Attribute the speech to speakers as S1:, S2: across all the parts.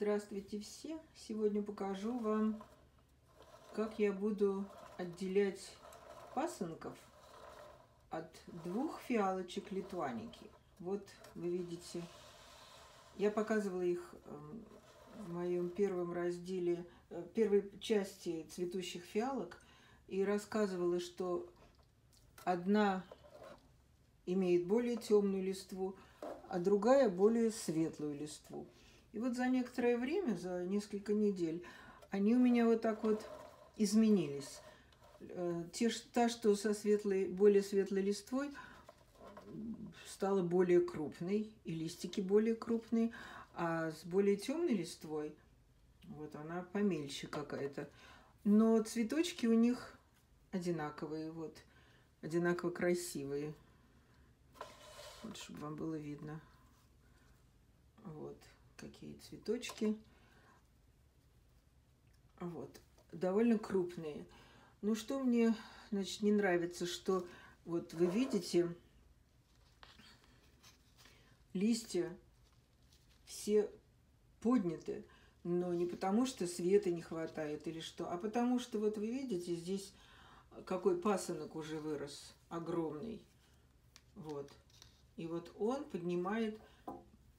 S1: Здравствуйте все! Сегодня покажу вам, как я буду отделять пасынков от двух фиалочек литваники. Вот вы видите, я показывала их эм, в моем первом разделе, э, первой части цветущих фиалок и рассказывала, что одна имеет более темную листву, а другая более светлую листву. И вот за некоторое время, за несколько недель, они у меня вот так вот изменились. Э, те, та, что со светлой, более светлой листвой, стала более крупной, и листики более крупные, а с более темной листвой, вот она помельче какая-то. Но цветочки у них одинаковые, вот, одинаково красивые. Вот, чтобы вам было видно. Вот какие цветочки. Вот, довольно крупные. Ну, что мне, значит, не нравится, что вот вы видите, листья все подняты, но не потому, что света не хватает или что, а потому что, вот вы видите, здесь какой пасынок уже вырос, огромный. Вот. И вот он поднимает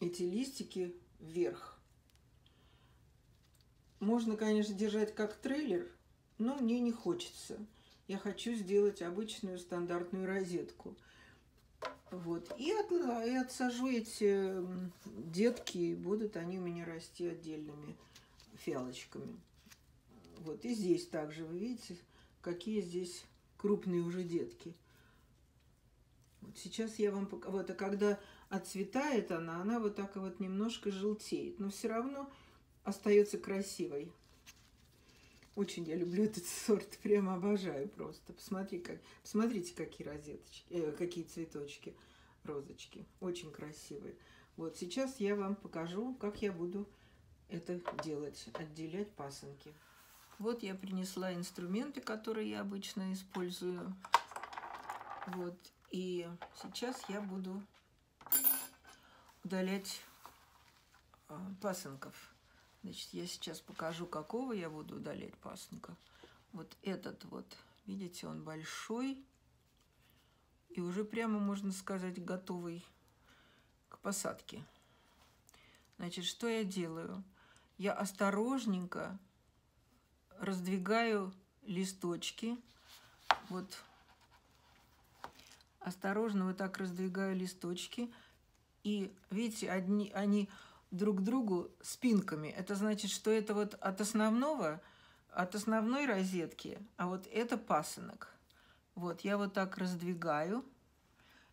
S1: эти листики вверх. Можно, конечно, держать как трейлер, но мне не хочется. Я хочу сделать обычную стандартную розетку. Вот. И, от, и отсажу эти детки, и будут они у меня расти отдельными фиалочками. Вот. И здесь также, вы видите, какие здесь крупные уже детки. Вот сейчас я вам покажу. Вот, а когда отцветает она, она вот так вот немножко желтеет, но все равно остается красивой. Очень я люблю этот сорт, прямо обожаю просто. Посмотри, как, посмотрите, какие розеточки, э, какие цветочки, розочки. Очень красивые. Вот сейчас я вам покажу, как я буду это делать, отделять пасынки. Вот я принесла инструменты, которые я обычно использую. Вот. И сейчас я буду удалять а, пасынков. Значит, я сейчас покажу, какого я буду удалять пасынка. Вот этот вот, видите, он большой и уже прямо, можно сказать, готовый к посадке. Значит, что я делаю? Я осторожненько раздвигаю листочки. Вот осторожно вот так раздвигаю листочки – и видите, одни, они друг другу спинками. Это значит, что это вот от основного, от основной розетки, а вот это пасынок. Вот, я вот так раздвигаю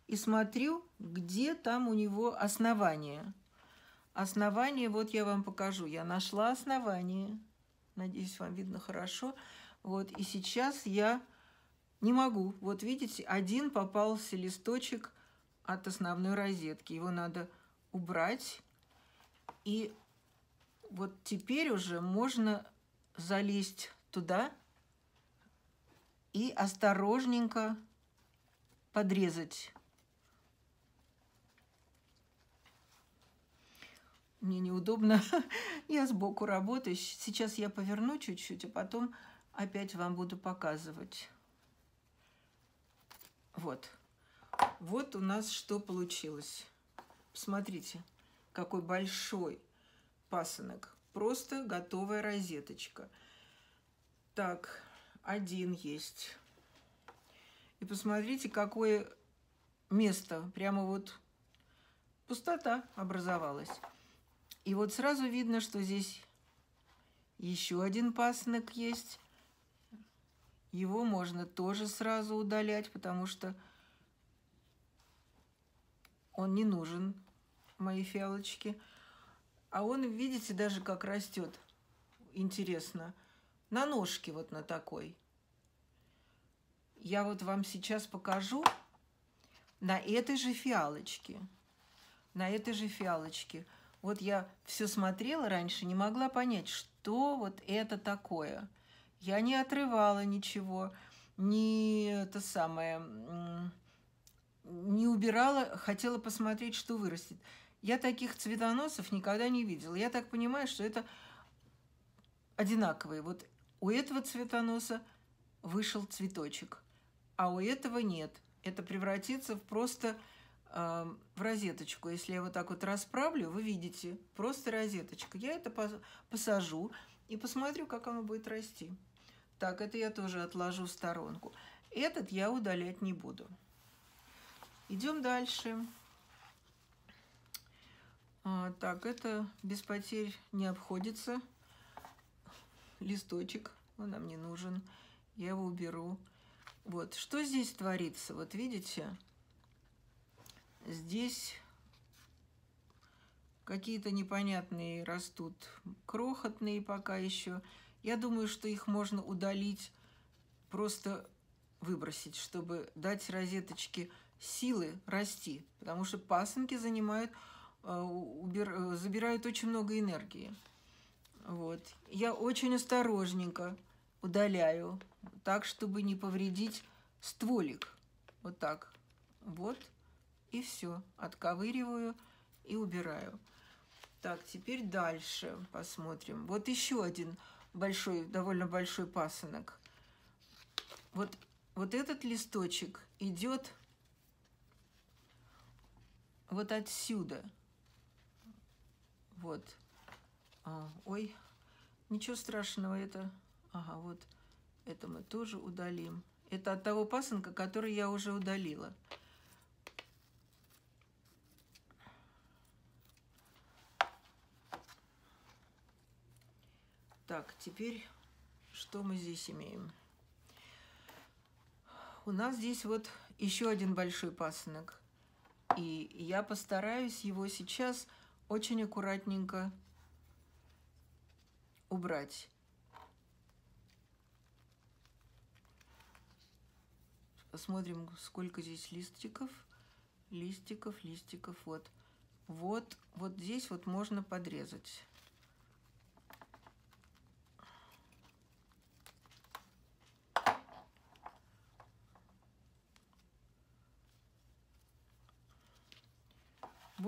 S1: и смотрю, где там у него основание. Основание, вот я вам покажу. Я нашла основание. Надеюсь, вам видно хорошо. Вот, и сейчас я не могу. Вот видите, один попался листочек – от основной розетки. Его надо убрать. И вот теперь уже можно залезть туда и осторожненько подрезать. Мне неудобно, я сбоку работаю. Сейчас я поверну чуть-чуть, а потом опять вам буду показывать. Вот. Вот у нас что получилось. Посмотрите, какой большой пасынок. Просто готовая розеточка. Так, один есть. И посмотрите, какое место. Прямо вот пустота образовалась. И вот сразу видно, что здесь еще один пасынок есть. Его можно тоже сразу удалять, потому что он не нужен моей фиалочке. А он, видите, даже как растет. Интересно. На ножке вот на такой. Я вот вам сейчас покажу на этой же фиалочке. На этой же фиалочке. Вот я все смотрела раньше, не могла понять, что вот это такое. Я не отрывала ничего, не это самое не убирала, хотела посмотреть, что вырастет. Я таких цветоносов никогда не видела. Я так понимаю, что это одинаковые. Вот у этого цветоноса вышел цветочек, а у этого нет. Это превратится в просто э, в розеточку. Если я вот так вот расправлю, вы видите, просто розеточка. Я это посажу и посмотрю, как оно будет расти. Так, это я тоже отложу в сторонку. Этот я удалять не буду. Идем дальше. А, так, это без потерь не обходится. Листочек, он нам не нужен. Я его уберу. Вот, что здесь творится? Вот видите? Здесь какие-то непонятные растут, крохотные пока еще. Я думаю, что их можно удалить, просто выбросить, чтобы дать розеточке силы расти, потому что пасынки занимают, э, убир, э, забирают очень много энергии. Вот. Я очень осторожненько удаляю, так, чтобы не повредить стволик. Вот так. Вот. И все. Отковыриваю и убираю. Так, теперь дальше посмотрим. Вот еще один большой, довольно большой пасынок. Вот, вот этот листочек идет вот отсюда. Вот. А, ой, ничего страшного, это... Ага, вот это мы тоже удалим. Это от того пасынка, который я уже удалила. Так, теперь что мы здесь имеем? У нас здесь вот еще один большой пасынок. И я постараюсь его сейчас очень аккуратненько убрать. Посмотрим, сколько здесь листиков. Листиков, листиков. Вот. Вот, вот здесь вот можно подрезать.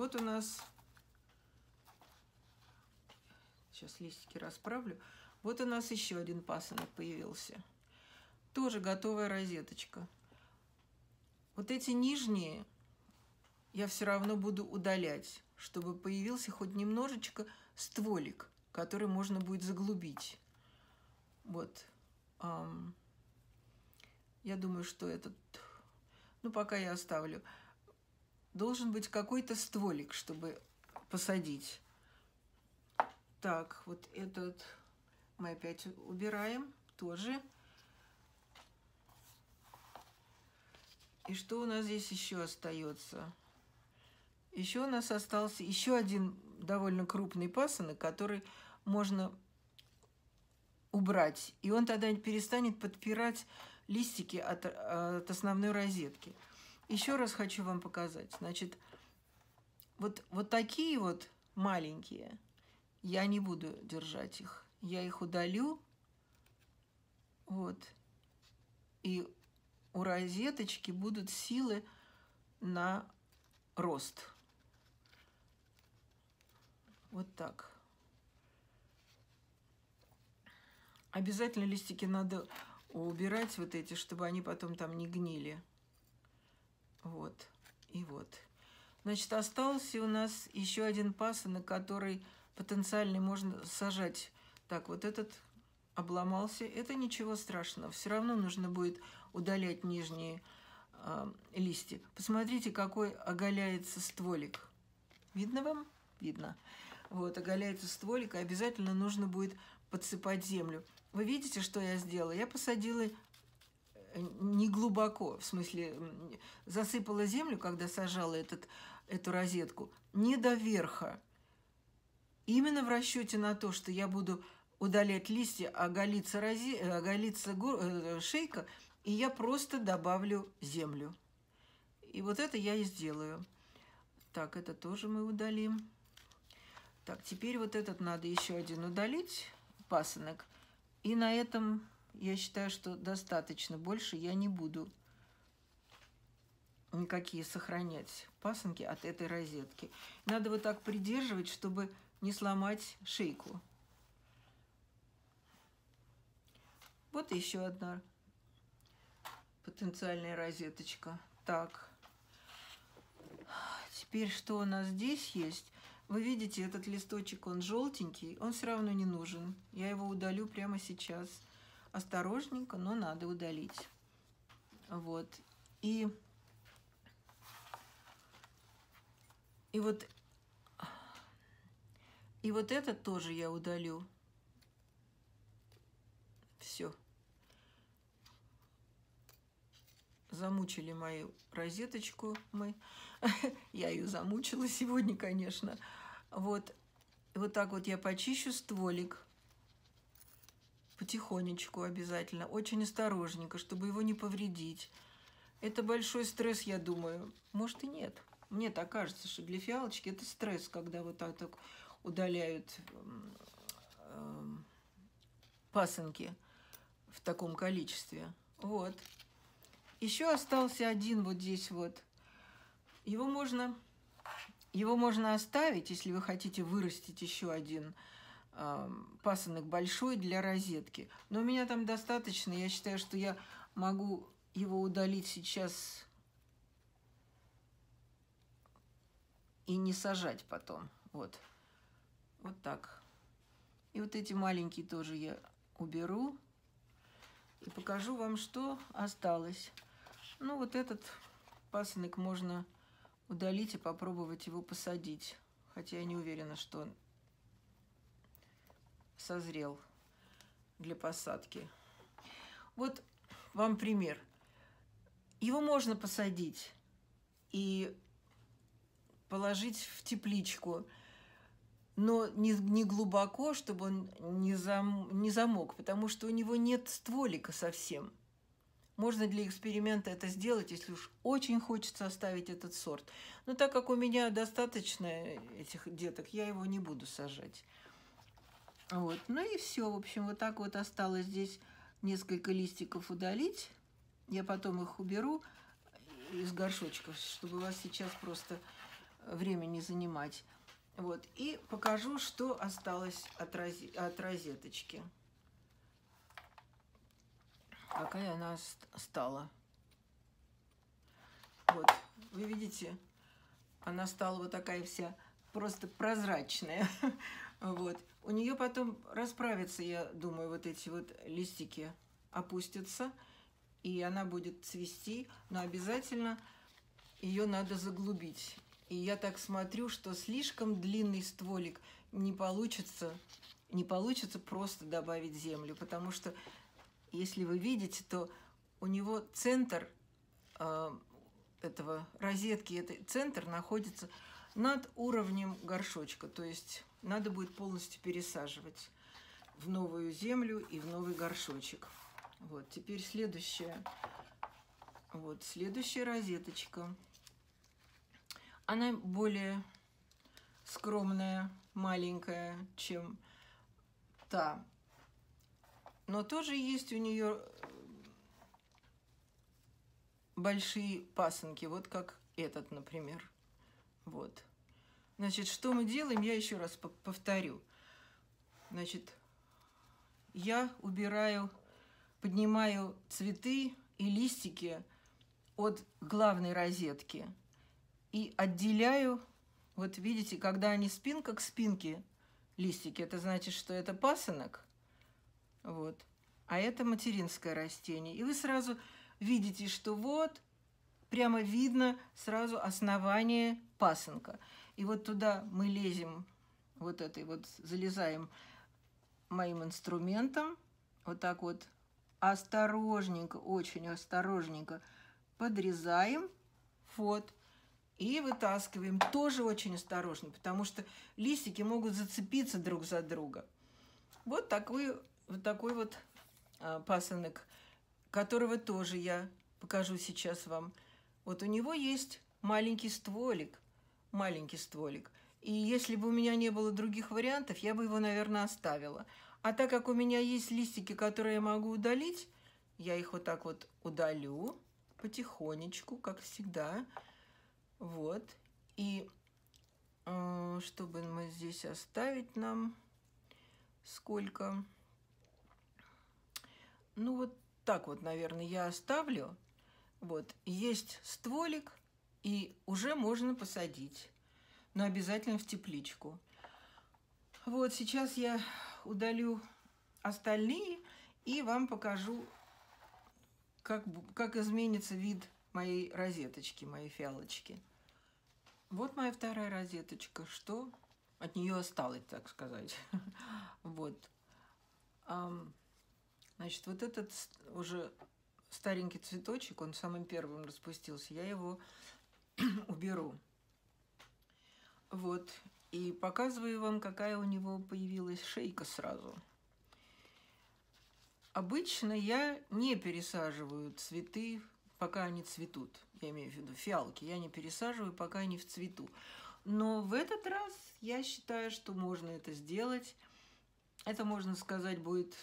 S1: Вот у нас, сейчас листики расправлю, вот у нас еще один пасынок появился. Тоже готовая розеточка. Вот эти нижние я все равно буду удалять, чтобы появился хоть немножечко стволик, который можно будет заглубить. Вот. Я думаю, что этот... Ну, пока я оставлю должен быть какой-то стволик, чтобы посадить. Так, вот этот мы опять убираем тоже. И что у нас здесь еще остается? Еще у нас остался еще один довольно крупный пасынок, который можно убрать. И он тогда перестанет подпирать листики от, от основной розетки. Еще раз хочу вам показать. Значит, вот, вот такие вот маленькие, я не буду держать их. Я их удалю. Вот. И у розеточки будут силы на рост. Вот так. Обязательно листики надо убирать вот эти, чтобы они потом там не гнили. Вот. И вот. Значит, остался у нас еще один пасынок, который потенциально можно сажать. Так, вот этот обломался. Это ничего страшного. Все равно нужно будет удалять нижние э, листья. Посмотрите, какой оголяется стволик. Видно вам? Видно. Вот, оголяется стволик, и обязательно нужно будет подсыпать землю. Вы видите, что я сделала? Я посадила не глубоко, в смысле засыпала землю, когда сажала этот, эту розетку, не до верха. Именно в расчете на то, что я буду удалять листья, оголиться, розе, оголиться го, э, шейка, и я просто добавлю землю. И вот это я и сделаю. Так, это тоже мы удалим. Так, теперь вот этот надо еще один удалить, пасынок. И на этом я считаю, что достаточно. Больше я не буду никакие сохранять пасынки от этой розетки. Надо вот так придерживать, чтобы не сломать шейку. Вот еще одна потенциальная розеточка. Так, теперь что у нас здесь есть? Вы видите, этот листочек, он желтенький, он все равно не нужен. Я его удалю прямо сейчас. Осторожненько, но надо удалить. Вот. И, и вот и вот этот тоже я удалю. Все. Замучили мою розеточку мы. я ее замучила сегодня, конечно. Вот. Вот так вот я почищу стволик. Потихонечку обязательно. Очень осторожненько, чтобы его не повредить. Это большой стресс, я думаю. Может и нет. Мне так кажется, что для фиалочки это стресс, когда вот так, так удаляют э, пасынки в таком количестве. Вот. Еще остался один вот здесь вот. Его можно, его можно оставить, если вы хотите вырастить еще один пасынок большой для розетки. Но у меня там достаточно. Я считаю, что я могу его удалить сейчас и не сажать потом. Вот. Вот так. И вот эти маленькие тоже я уберу. И покажу вам, что осталось. Ну, вот этот пасынок можно удалить и попробовать его посадить. Хотя я не уверена, что созрел для посадки. Вот вам пример. Его можно посадить и положить в тепличку, но не, не глубоко, чтобы он не, зам, не замок, потому что у него нет стволика совсем – можно для эксперимента это сделать, если уж очень хочется оставить этот сорт. Но так как у меня достаточно этих деток, я его не буду сажать. Вот. Ну и все. В общем, вот так вот осталось здесь несколько листиков удалить. Я потом их уберу из горшочков, чтобы вас сейчас просто время не занимать. Вот. И покажу, что осталось от, рози от розеточки какая она стала. Вот, вы видите, она стала вот такая вся просто прозрачная. Вот. У нее потом расправятся, я думаю, вот эти вот листики опустятся, и она будет цвести, но обязательно ее надо заглубить. И я так смотрю, что слишком длинный стволик не получится, не получится просто добавить землю, потому что если вы видите, то у него центр э, этого розетки, этот центр находится над уровнем горшочка. То есть надо будет полностью пересаживать в новую землю и в новый горшочек. Вот, теперь следующая. Вот, следующая розеточка. Она более скромная, маленькая, чем та но тоже есть у нее большие пасынки, вот как этот, например. Вот. Значит, что мы делаем, я еще раз повторю. Значит, я убираю, поднимаю цветы и листики от главной розетки и отделяю, вот видите, когда они спинка к спинке листики, это значит, что это пасынок, вот. А это материнское растение. И вы сразу видите, что вот прямо видно сразу основание пасынка. И вот туда мы лезем, вот этой вот залезаем моим инструментом, вот так вот осторожненько, очень осторожненько подрезаем, вот, и вытаскиваем. Тоже очень осторожно, потому что листики могут зацепиться друг за друга. Вот такой вот такой вот а, пасынок, которого тоже я покажу сейчас вам. Вот у него есть маленький стволик, маленький стволик. И если бы у меня не было других вариантов, я бы его, наверное, оставила. А так как у меня есть листики, которые я могу удалить, я их вот так вот удалю потихонечку, как всегда. Вот. И э, чтобы мы здесь оставить нам сколько? Ну, вот так вот, наверное, я оставлю. Вот. Есть стволик, и уже можно посадить. Но обязательно в тепличку. Вот, сейчас я удалю остальные и вам покажу, как, как изменится вид моей розеточки, моей фиалочки. Вот моя вторая розеточка. Что от нее осталось, так сказать. вот. Значит, вот этот уже старенький цветочек, он самым первым распустился, я его уберу. Вот. И показываю вам, какая у него появилась шейка сразу. Обычно я не пересаживаю цветы, пока они цветут. Я имею в виду фиалки. Я не пересаживаю, пока они в цвету. Но в этот раз я считаю, что можно это сделать. Это, можно сказать, будет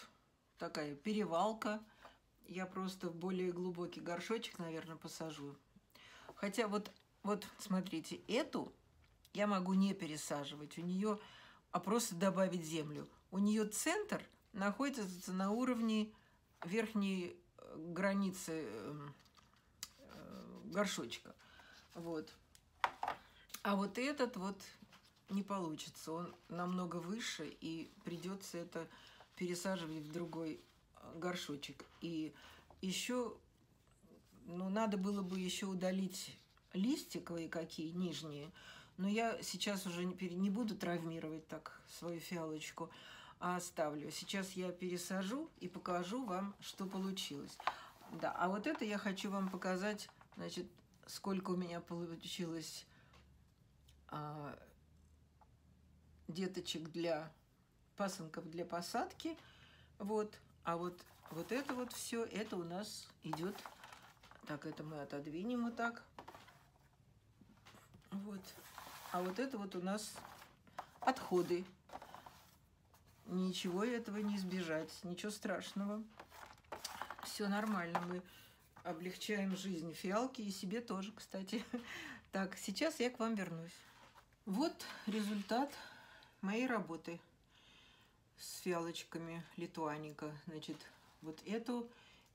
S1: такая перевалка. Я просто в более глубокий горшочек, наверное, посажу. Хотя вот, вот смотрите, эту я могу не пересаживать. У нее, а просто добавить землю. У нее центр находится на уровне верхней э, границы эм, э, горшочка. Вот. А вот этот вот не получится. Он намного выше, и придется это пересаживать в другой э, горшочек. И еще, ну, надо было бы еще удалить листья кое-какие нижние, но я сейчас уже не буду травмировать так свою фиалочку а оставлю. Сейчас я пересажу и покажу вам, что получилось. Да, а вот это я хочу вам показать, значит, сколько у меня получилось а, деточек для пасынков для посадки. Вот. А вот, вот это вот все, это у нас идет. Так, это мы отодвинем вот так. Вот. А вот это вот у нас отходы Ничего этого не избежать, ничего страшного. Все нормально, мы облегчаем жизнь фиалки и себе тоже, кстати. Так, сейчас я к вам вернусь. Вот результат моей работы с фиалочками литуаника. Значит, вот эту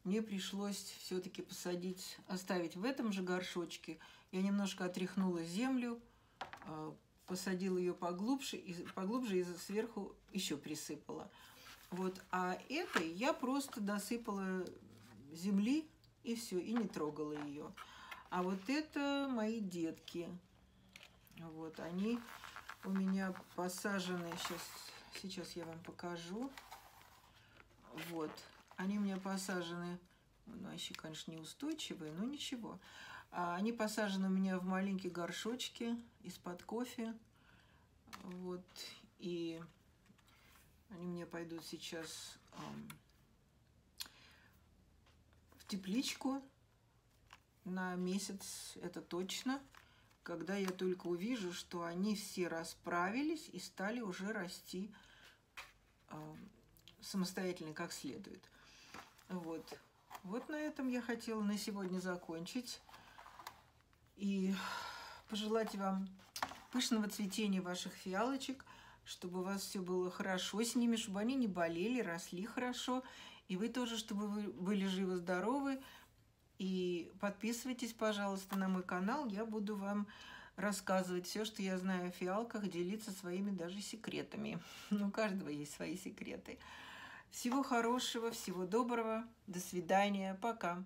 S1: мне пришлось все-таки посадить, оставить в этом же горшочке. Я немножко отряхнула землю, а, посадила ее поглубже и, поглубже и сверху еще присыпала. Вот. А этой я просто досыпала земли и все, и не трогала ее. А вот это мои детки. Вот, они у меня посажены, сейчас, сейчас я вам покажу. Вот, они у меня посажены, ну, вообще, конечно, неустойчивые, но ничего. А они посажены у меня в маленькие горшочки из-под кофе. Вот. И они мне пойдут сейчас эм, в тепличку на месяц, это точно, когда я только увижу, что они все расправились и стали уже расти э, самостоятельно, как следует. Вот. Вот на этом я хотела на сегодня закончить. И пожелать вам пышного цветения ваших фиалочек, чтобы у вас все было хорошо с ними, чтобы они не болели, росли хорошо. И вы тоже, чтобы вы были живы-здоровы. И подписывайтесь, пожалуйста, на мой канал. Я буду вам рассказывать все, что я знаю о фиалках, делиться своими даже секретами. У каждого есть свои секреты. Всего хорошего, всего доброго. До свидания. Пока.